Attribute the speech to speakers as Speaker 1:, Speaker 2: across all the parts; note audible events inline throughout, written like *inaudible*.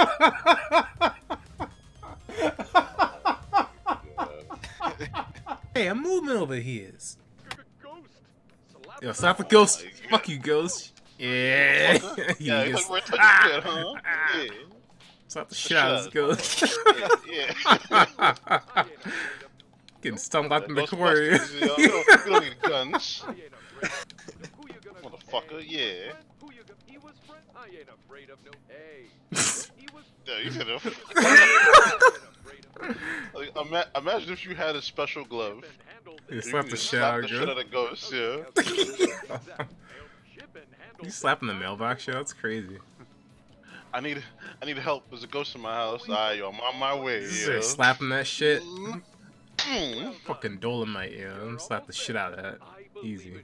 Speaker 1: *laughs* hey, I'm moving over here. Yo, slap the ghost. Fuck you, ghost. Yeah.
Speaker 2: Yeah, *laughs*
Speaker 1: you
Speaker 2: he's like, we're touching
Speaker 1: ah,
Speaker 2: good, huh?
Speaker 1: ah. *laughs*
Speaker 2: Yeah.
Speaker 1: Slap the shit out of this ghost.
Speaker 2: Yeah, yeah.
Speaker 1: Getting stumbled out in the
Speaker 2: Ghostbusters,
Speaker 1: corner.
Speaker 2: you know, we don't- we don't need guns. Motherfucker, yeah. *laughs* Yeah, you could *laughs* *laughs* have. Like, ima- imagine if you had a special glove.
Speaker 1: You
Speaker 2: You
Speaker 1: slap
Speaker 2: could
Speaker 1: the
Speaker 2: just
Speaker 1: shit out of
Speaker 2: shit out
Speaker 1: ghost.
Speaker 2: of ghosts, yeah.
Speaker 1: You slapping the mailbox shit? That's crazy.
Speaker 2: I need, I need help. There's a ghost in my house. Alright, yo, I'm on my way.
Speaker 1: You're
Speaker 2: Yeah.
Speaker 1: slapping that shit.
Speaker 2: Mm.
Speaker 1: Fucking Dolemite, yo. I'm gonna slap the shit out of that. Easy.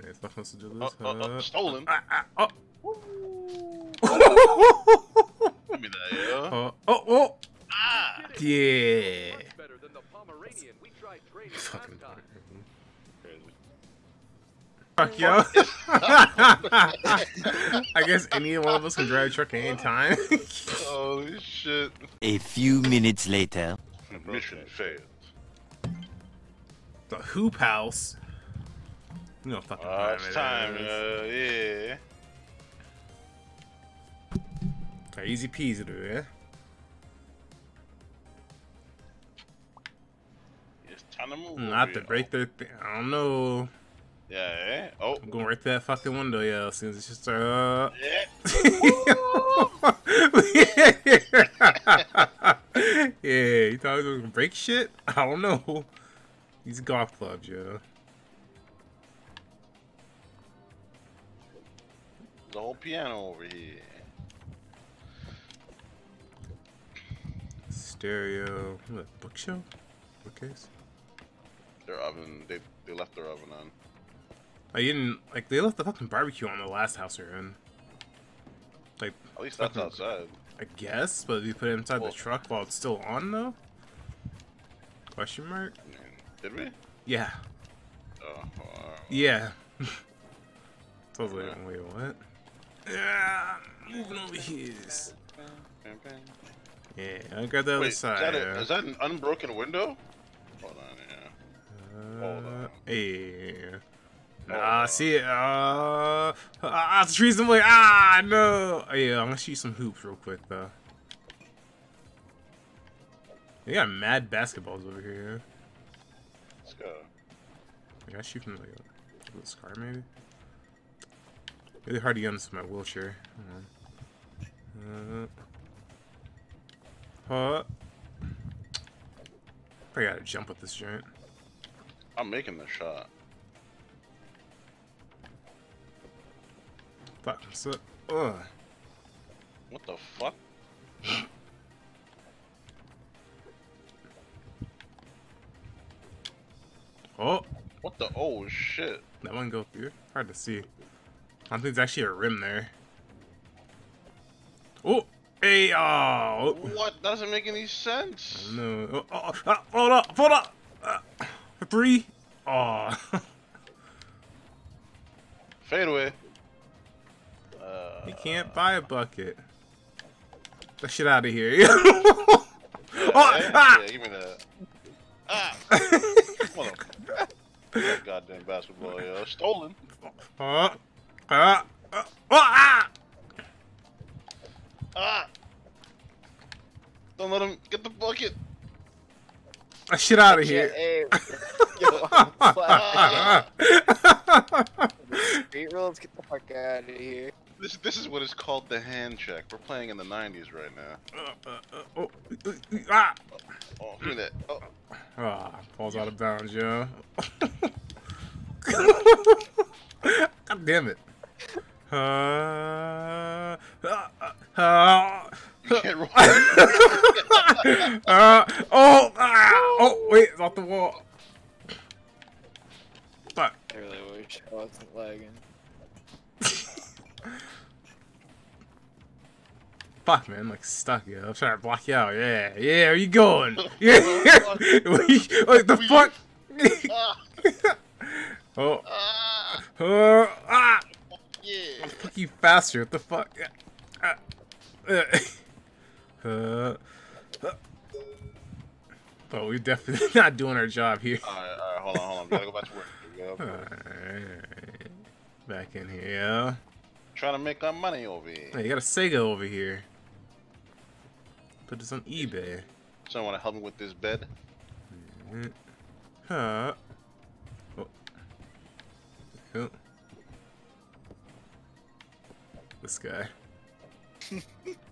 Speaker 1: There's nothing else to do
Speaker 2: Oh,
Speaker 1: this.
Speaker 2: oh, oh,
Speaker 1: uh,
Speaker 2: stolen.
Speaker 1: ah, ah,
Speaker 2: Give me that, yeah.
Speaker 1: oh. oh, oh,
Speaker 2: Ah.
Speaker 1: yeah. Fucking fuck yo. *laughs* I guess any one of us can drive a truck at any time. *laughs*
Speaker 2: Holy shit.
Speaker 3: A few minutes later.
Speaker 2: Mission failed.
Speaker 1: the hoop house. You know fucking
Speaker 2: Uh,
Speaker 1: time
Speaker 2: it's time,
Speaker 1: is.
Speaker 2: uh, yeah.
Speaker 1: Okay, easy peasy, dude. Yeah.
Speaker 2: It's time to move.
Speaker 1: I have to break their. Th- I don't know.
Speaker 2: Yeah, eh? Oh.
Speaker 1: I'm going right through that fucking window, yeah. As soon as it's just uh.
Speaker 2: Yeah. *laughs*
Speaker 1: yeah, you thought I was gonna break shit? *laughs* I don't know. These golf clubs, yo.
Speaker 2: The whole piano over here.
Speaker 1: Stereo. What, bookshelf? Bookcase?
Speaker 2: Their oven, they, they left their oven on.
Speaker 1: I didn't like they left the fucking barbecue on the last house we were in. Like
Speaker 2: At least that's outside.
Speaker 1: I guess, but we put it inside
Speaker 2: Well-
Speaker 1: the truck while it's still on though. Question mark?
Speaker 2: I mean, did we?
Speaker 1: Yeah.
Speaker 2: Oh, uh,
Speaker 1: Yeah. *laughs* so I was like, wait, what? Yeah, moving over here. Yeah, I got the other
Speaker 2: Wait, is
Speaker 1: side.
Speaker 2: that, a, is that an unbroken window? Hold on, yeah. hold
Speaker 1: Uh,
Speaker 2: on.
Speaker 1: Hey.
Speaker 2: Hold
Speaker 1: Ah,
Speaker 2: on.
Speaker 1: see it. Uh, ah, the trees in the way. Ah, no. Oh, yeah, I'm gonna shoot some hoops real quick though. They got mad basketballs over here.
Speaker 2: Let's go.
Speaker 1: Can I shoot from like a little scar maybe? Really hard to get into my wheelchair. Uh, uh, I gotta jump with this joint.
Speaker 2: I'm making the shot.
Speaker 1: Fuck. So, ugh.
Speaker 2: What the fuck? *gasps*
Speaker 1: Oh,
Speaker 2: What the? Oh shit.
Speaker 1: that one go through. Hard to see. I don't think there's actually a rim there. Oh, hey, oh.
Speaker 2: What doesn't make any sense?
Speaker 1: No. Oh, oh, oh, hold up, hold up. Uh, three. Oh. *laughs*
Speaker 2: Fade away. Uh,
Speaker 1: you can't buy a bucket. Get shit out of here. *laughs* oh,
Speaker 2: yeah,
Speaker 1: ah!
Speaker 2: yeah, give me that. Ah! *laughs* Goddamn basketball, yo. Stolen.
Speaker 1: Uh, uh, uh, ah!
Speaker 2: Don't let him get the bucket.
Speaker 1: That shit *laughs* out of here. *laughs*
Speaker 4: Hey, yo, I'm flat. Street rules, get the fuck out of here.
Speaker 2: This this is what is called the hand check. We're playing in the 90s right now.
Speaker 1: Uh, uh, uh, oh, uh, uh, ah!
Speaker 2: Oh, give me that. Oh,
Speaker 1: Ah, falls out of bounds, yo. *laughs* God damn it. Uh, uh, uh,
Speaker 2: you can't roll. *laughs*
Speaker 1: uh, oh, ah, oh, wait, it's off the wall. Fuck.
Speaker 4: I really wish I wasn't lagging.
Speaker 1: Fuck, man, like stuck, yo. I'm trying to block you out. Yeah, yeah, where you going? *laughs* Yeah, Where *laughs* what the fuck?
Speaker 2: ah,
Speaker 1: oh,
Speaker 2: ah,
Speaker 1: uh, ah,
Speaker 2: yeah.
Speaker 1: fuck you faster. What the fuck? Uh, uh, uh, oh, we're definitely *laughs* not doing our job here.
Speaker 2: Alright, alright, hold on, hold on. We gotta go back to work. Here we go.
Speaker 1: Alright. Back in here, yeah.
Speaker 2: Trying to make our money over here.
Speaker 1: Hey, you got a Sega over here. Put this on eBay.
Speaker 2: Someone wanna help me with this bed?
Speaker 1: Huh. Oh. Cool. This guy. *laughs*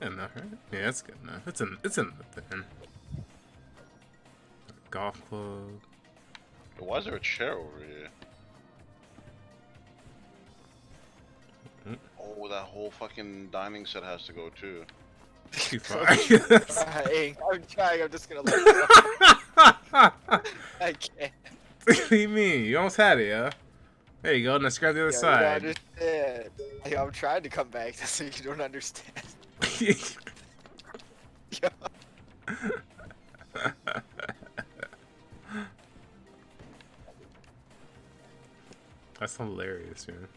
Speaker 1: Enough, right? Yeah, that's good enough. It's in it's in the thing. Golf club.
Speaker 2: Why is there a chair over here?
Speaker 1: Mm.
Speaker 2: Oh, that whole fucking dining set has to go too.
Speaker 1: Too *laughs* far.
Speaker 4: Trying. I'm trying. I'm just gonna let it go. *laughs* I can't.
Speaker 1: what do you mean? You almost had it, yeah? There you go. Now grab the other
Speaker 4: Yeah, you don't
Speaker 1: side.
Speaker 4: understand. I'm trying to come back. *laughs* That's what you don't understand. *laughs*
Speaker 1: That's hilarious, man.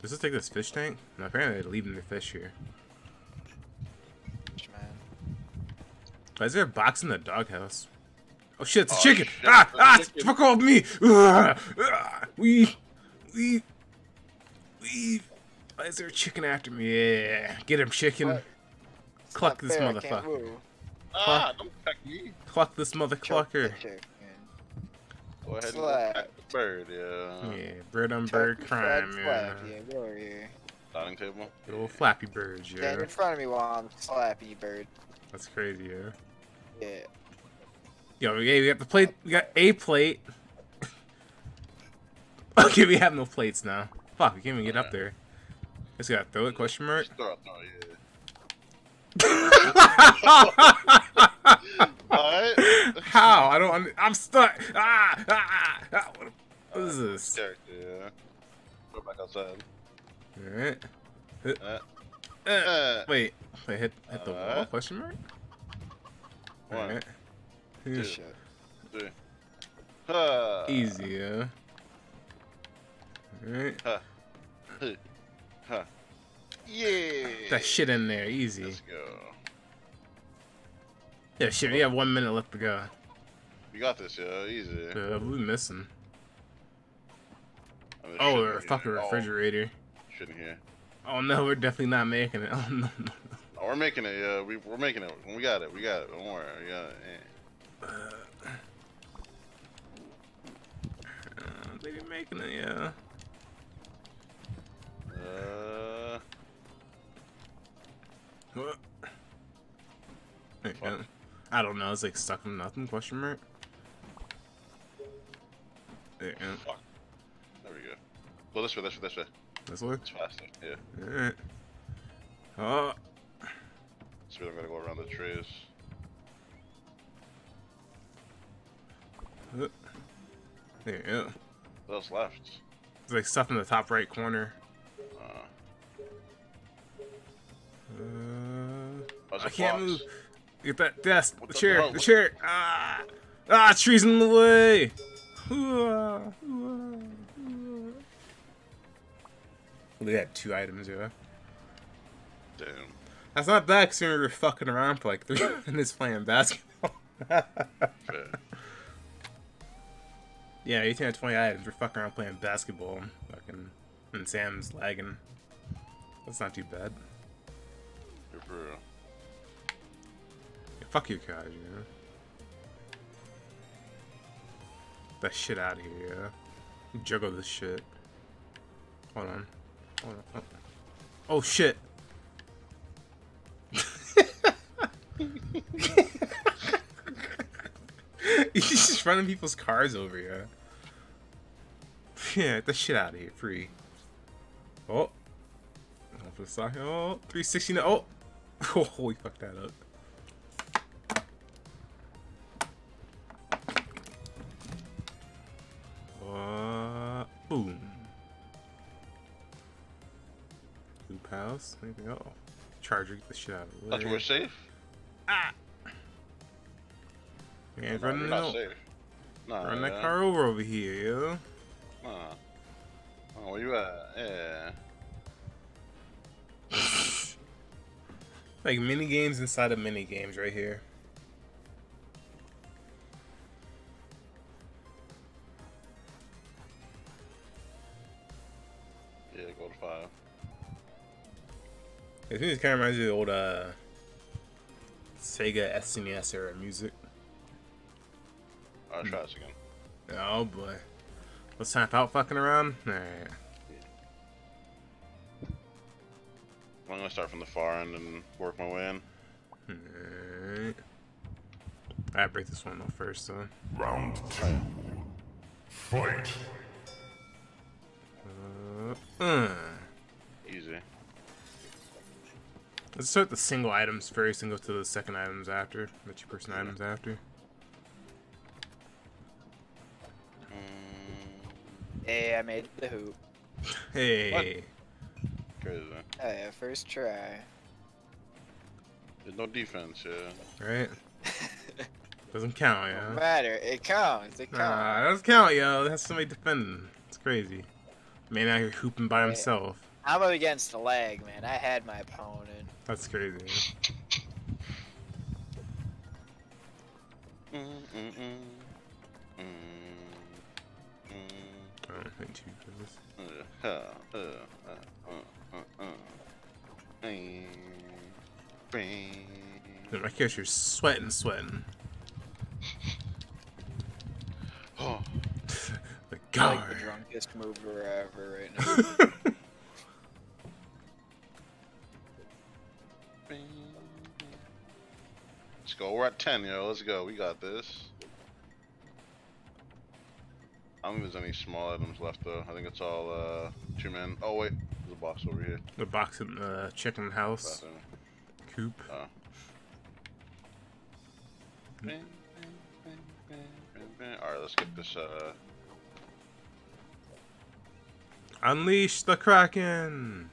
Speaker 1: Does this take this fish tank? No, apparently they're leaving the fish here.
Speaker 4: Man.
Speaker 1: Why is there a box in the doghouse? Oh shit, it's a
Speaker 2: Oh,
Speaker 1: chicken!
Speaker 2: shit,
Speaker 1: ah! Ah!
Speaker 2: chicken.
Speaker 1: Fuck off me! Ah, ah, leave! Leave! Leave! Why is there a chicken after me? Yeah! Get him, chicken!
Speaker 4: What?
Speaker 1: Cluck this
Speaker 4: fair, I can't
Speaker 1: motherfucker.
Speaker 4: move.
Speaker 2: Ah, don't peck me.
Speaker 1: Cluck this
Speaker 4: Choke
Speaker 1: motherfucker!
Speaker 4: the chicken.
Speaker 2: Go ahead
Speaker 4: Slap.
Speaker 2: peck the bird, yeah.
Speaker 1: Yeah, bird on
Speaker 4: Choke
Speaker 1: bird
Speaker 4: the
Speaker 1: crime,
Speaker 4: fat
Speaker 1: yeah.
Speaker 4: slap. Yeah, go over here.
Speaker 2: Dining table.
Speaker 1: Little flappy birds,
Speaker 4: Stand in front of me while I'm slapping you, bird.
Speaker 1: That's crazy, yeah.
Speaker 4: Yeah.
Speaker 1: Yo, okay, we got the plate. We got a plate. *laughs* okay, we have no plates now. Fuck, we can't even get up there. Just gotta throw it? Question mark.
Speaker 2: Just throw it, throw *laughs* it,
Speaker 1: How? I don't. I'm stuck. Ah, ah, ah. What, what is this?
Speaker 2: Character, yeah. Go back outside.
Speaker 1: All right.
Speaker 2: Uh,
Speaker 1: Uh,
Speaker 2: uh,
Speaker 1: wait, wait. Hit, hit the wall? Question mark. All
Speaker 2: One.
Speaker 1: right.
Speaker 2: Two.
Speaker 4: Shit.
Speaker 2: three. Uh,
Speaker 1: Easy, yeah. All right.
Speaker 2: Huh. Huh. Yeah.
Speaker 1: That shit in there, easy.
Speaker 2: Let's go.
Speaker 1: Yeah, shit. We have one minute left to go.
Speaker 2: You got this, yeah. Easy.
Speaker 1: Uh, we missing?
Speaker 2: Oh, there's
Speaker 1: Oh,
Speaker 2: shit
Speaker 1: fucking refrigerator.
Speaker 2: Oh, shit in here.
Speaker 1: Oh no, we're definitely not making it. Oh *laughs* no, no, no.
Speaker 2: Oh, we're making it. Yeah, we, we're making it. We got it. We got it. Don't worry. We got it. Yeah.
Speaker 1: Uh, they be making it, yeah.
Speaker 2: Uh,
Speaker 1: What? I don't know. It's like stuck in nothing? Question mark. There you go.
Speaker 2: fuck. There we go. Go this way. This way. This way.
Speaker 1: This way.
Speaker 2: It's faster. Yeah.
Speaker 1: Alright. Oh,
Speaker 2: So I'm gonna go around the trays.
Speaker 1: There you go.
Speaker 2: What else left?
Speaker 1: It's like stuff in the top right corner.
Speaker 2: Uh,
Speaker 1: Uh, I can't move. Get that desk,
Speaker 2: What
Speaker 1: the
Speaker 2: the
Speaker 1: chair,
Speaker 2: hell?
Speaker 1: the chair. Ah, ah, trees in the way. Hooah, hooah. They had two items, yeah.
Speaker 2: Damn.
Speaker 1: That's not bad considering we were fucking around for like three *laughs* minutes playing basketball. *laughs* Yeah, 18 out of 20 items. We're fucking around playing basketball. Fucking, and Sam's lagging. That's not too bad.
Speaker 2: For real.
Speaker 1: Yeah, fuck you, Kaj, you know? That shit out of here, yeah? Juggle this shit. Hold on. Hold on. Oh, oh shit! He's just running people's cars over, here. Yeah, get the shit out of here, free. Oh. For the sock. Oh, 360 now. Oh! Oh, we fucked that up. Uh, boom. Hoop house. Maybe oh. Charger, get the shit out of the way.
Speaker 2: Thought you were safe?
Speaker 1: Yeah,
Speaker 2: No,
Speaker 1: run,
Speaker 2: you're
Speaker 1: the-
Speaker 2: not
Speaker 1: run that
Speaker 2: yeah.
Speaker 1: car over over here, yo.
Speaker 2: Oh, where you at? Yeah. *laughs*
Speaker 1: Like mini games inside of mini games right here.
Speaker 2: Yeah, go to five.
Speaker 1: This kind of reminds me of the old uh, Sega SNES era music.
Speaker 2: Alright, try this again.
Speaker 1: Oh boy. Let's time out fucking around. Alright.
Speaker 2: I'm gonna start from the far end and work my way in.
Speaker 1: Alright. I break this one off first, though.
Speaker 5: Round two. Fight.
Speaker 1: Uh, uh.
Speaker 2: Easy.
Speaker 1: Let's start the single items first and go to the second items after. The two person items after.
Speaker 4: Hey, I made the hoop.
Speaker 1: Hey.
Speaker 2: crazy.
Speaker 4: Hey, first try.
Speaker 2: There's no defense, yeah.
Speaker 1: Right? *laughs* Doesn't count, yeah.
Speaker 4: No
Speaker 1: yo.
Speaker 4: matter, it counts. It
Speaker 1: Nah,
Speaker 4: counts.
Speaker 1: it doesn't count, yo. That's somebody defending. It's crazy. Man out here hooping by
Speaker 4: Yeah.
Speaker 1: himself.
Speaker 4: I'm up against the lag, man. I had my opponent.
Speaker 1: That's crazy.
Speaker 2: Mm, mm. Mm,
Speaker 1: Dude, My character's sweating, sweating.
Speaker 2: Oh, *sighs*
Speaker 1: The guard.
Speaker 4: like the drunkest mover ever right now. *laughs*
Speaker 2: Let's go. We're at 10, yo. Let's go. We got this. I don't think there's any small items left, though. I think it's all uh, two men. Oh, wait. There's a box over here.
Speaker 1: the box in the chicken house.
Speaker 2: Bathroom.
Speaker 1: Coop.
Speaker 2: Bing, bing. Alright, let's get this, uh...
Speaker 1: Unleash the Kraken!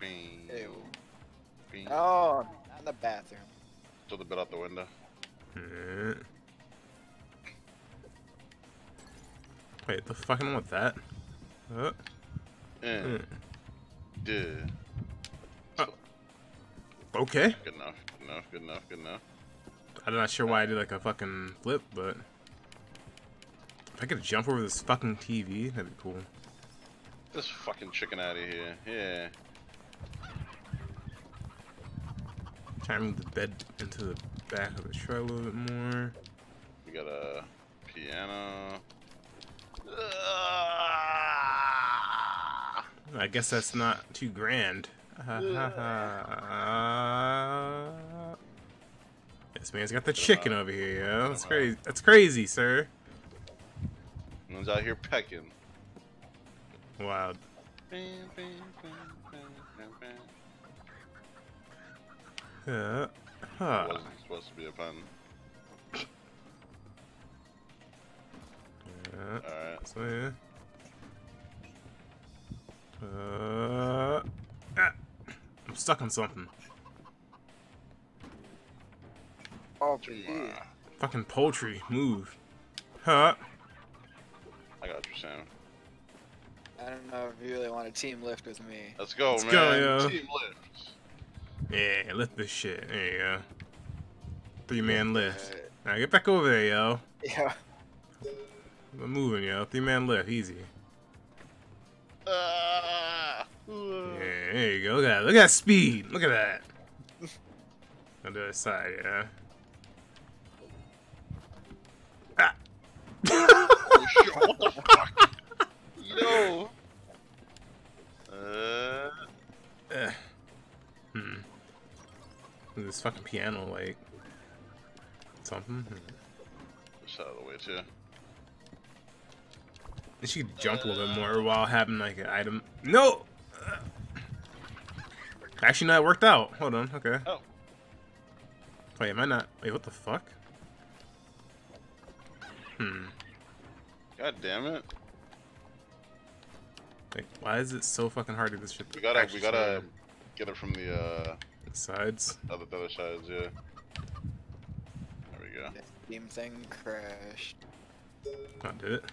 Speaker 2: Bing,
Speaker 4: Ew.
Speaker 2: bing.
Speaker 4: Oh, not in the bathroom.
Speaker 2: Throw the bit out the window.
Speaker 1: Alright. *laughs* Wait, the fuck I want that? Uh,
Speaker 2: Yeah.
Speaker 1: mm.
Speaker 2: Duh.
Speaker 1: Okay.
Speaker 2: Good enough, good enough, good enough, good enough.
Speaker 1: I'm not sure why I did like a fucking flip, but if I could jump over this fucking TV, that'd be cool.
Speaker 2: This fucking chicken out of here. Yeah.
Speaker 1: Move the bed into the back of the truck a little bit more.
Speaker 2: We got a piano.
Speaker 1: I guess that's not too grand. this man's got the chicken over here, yo. That's crazy. That's crazy, sir.
Speaker 2: One's out here pecking.
Speaker 1: Wow.
Speaker 2: Bing, bing, bing, bing, bing, bing.
Speaker 1: Uh,
Speaker 2: It wasn't supposed to be a pun.
Speaker 1: Uh,
Speaker 2: Alright.
Speaker 1: so yeah. Uh, ah. I'm stuck on something.
Speaker 4: Oh,
Speaker 2: Juma.
Speaker 1: Fucking poultry, move. Huh?
Speaker 2: I got you, Sam.
Speaker 4: I don't know if you really want a team lift with me.
Speaker 2: Let's go,
Speaker 1: Let's
Speaker 2: man.
Speaker 1: go, yo.
Speaker 2: Team lifts.
Speaker 1: Yeah, lift this shit. There you go. Three man lift. Now get back over there, yo.
Speaker 4: Yeah.
Speaker 1: I'm moving, yo. Three man lift, easy.
Speaker 2: Ah,
Speaker 1: Yeah, there you go. Look at that. Look at that speed. Look at that. *laughs* On the other side, yeah. Ah.
Speaker 2: Oh, shit, what the fuck? Yo. *laughs* Uh,
Speaker 1: Eh. This fucking piano, like something.
Speaker 2: Just out of the way, too.
Speaker 1: She could jump a little bit more while having like an item. No. Actually, no, it worked out. Hold on. Okay.
Speaker 2: Oh.
Speaker 1: Wait, am I not? Wait, what the fuck? Hmm.
Speaker 2: God damn it.
Speaker 1: Like, why is it so fucking hard to this shit?
Speaker 2: We gotta, we gotta get it from the, uh,
Speaker 1: Sides.
Speaker 2: Other the other sides, yeah. There we go.
Speaker 4: The Steam thing crashed.
Speaker 1: Oh, did it?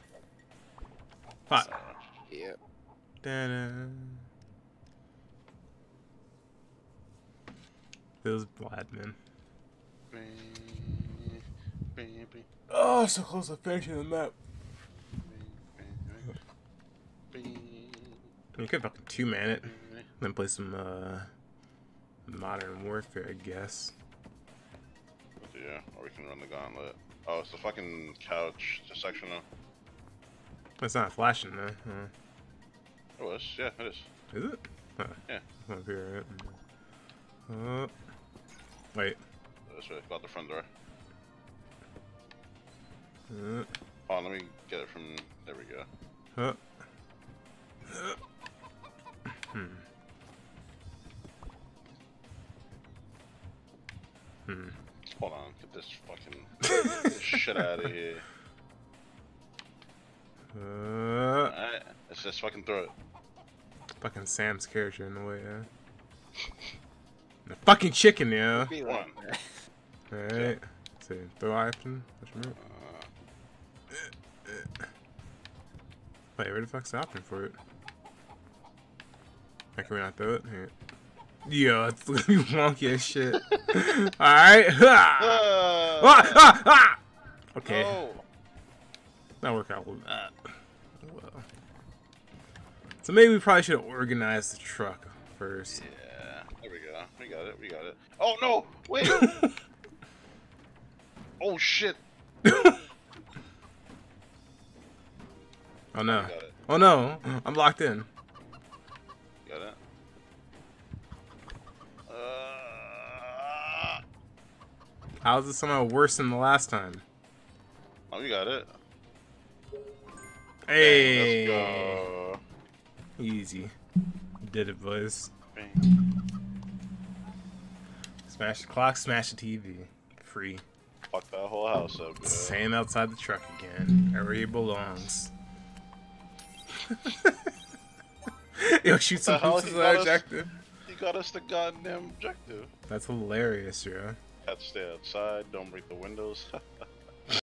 Speaker 1: Fuck.
Speaker 4: Yep.
Speaker 1: Da-da. Feels bad, man. Oh, so close to finishing the map. You could fucking two man it, then play some uh, Modern Warfare, I guess.
Speaker 2: Yeah, or we can run the gauntlet. Oh, it's the fucking couch section now.
Speaker 1: It's not flashing though. Huh?
Speaker 2: It was, yeah, it is.
Speaker 1: Is it? Huh.
Speaker 2: Yeah.
Speaker 1: Up here, right? Uh, wait.
Speaker 2: This way, about the front door.
Speaker 1: Uh,
Speaker 2: Oh, let me get it from. There we go.
Speaker 1: uh. Uh. Hmm. Hmm.
Speaker 2: Hold on, get this fucking get this *laughs* shit out of here.
Speaker 1: Uh,
Speaker 2: Alright, let's just fucking throw it.
Speaker 1: fucking Sam's character in the way, yeah. The fucking chicken, yeah.
Speaker 4: Be
Speaker 2: One.
Speaker 1: Alright. So, throw option. Push him out.
Speaker 2: Uh,
Speaker 1: Wait, where the fuck's the option for it? Like, can we not throw it? Here. Yo, it's gonna be wonky as shit. *laughs* Alright. Ah!
Speaker 2: ah!
Speaker 1: Ah, ah! Okay.
Speaker 2: No!
Speaker 1: That worked out with that. Well. So maybe we probably should have organized the truck first.
Speaker 2: Yeah, there we go. We got it. We got it. Oh no! Wait! *laughs* oh shit!
Speaker 1: Oh no.
Speaker 2: We got it.
Speaker 1: Oh no. I'm locked in. How is this somehow worse than the last time?
Speaker 2: oh, we got it.
Speaker 1: Hey.
Speaker 2: Let's go.
Speaker 1: Easy. Did it, boys.
Speaker 2: Bang.
Speaker 1: Smash the clock, smash the TV. Free.
Speaker 2: Fuck that whole house up, bro.
Speaker 1: Sam outside the truck again. Where he belongs. *laughs* Yo, shoot some
Speaker 2: The hell?
Speaker 1: hoops
Speaker 2: He
Speaker 1: as
Speaker 2: got us-
Speaker 1: objective.
Speaker 2: He got us the goddamn objective.
Speaker 1: That's hilarious, yo.
Speaker 2: Had to stay outside. Don't break the windows. *laughs*